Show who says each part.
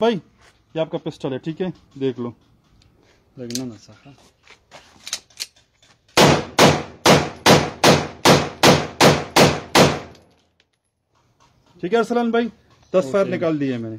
Speaker 1: भाई ये आपका पिस्टल है ठीक है? देख लो।
Speaker 2: लगना ना साखा
Speaker 1: ठीक है अरसलान भाई दस फायर निकाल दिए मैंने।